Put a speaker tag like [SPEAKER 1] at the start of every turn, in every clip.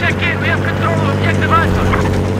[SPEAKER 1] check in. We have control of Objective Alpha.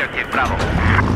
[SPEAKER 1] Objective Bravo.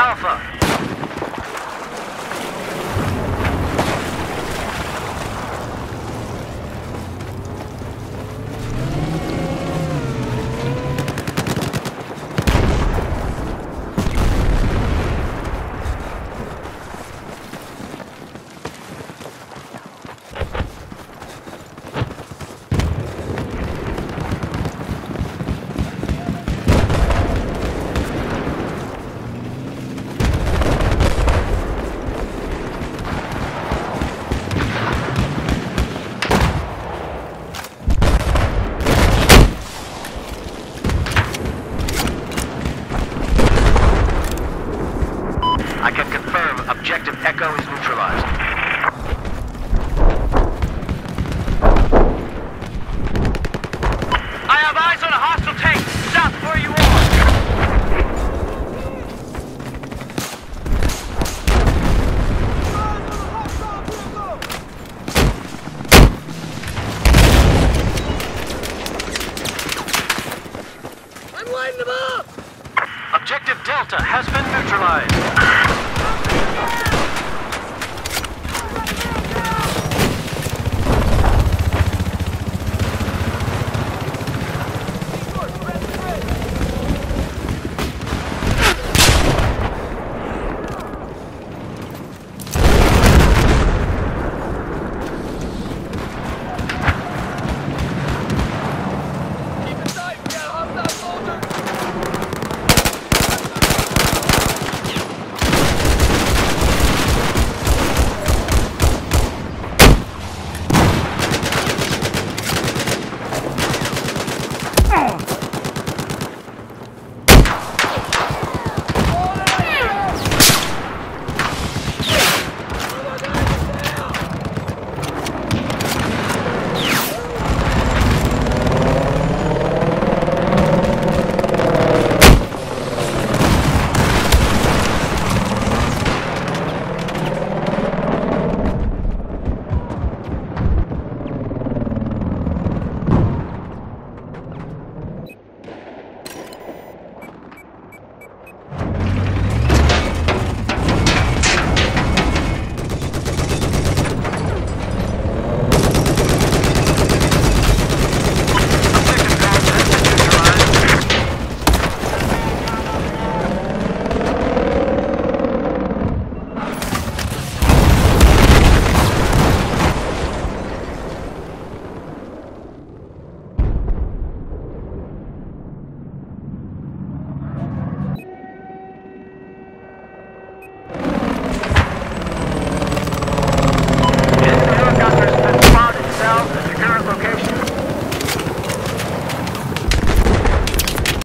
[SPEAKER 1] Alpha.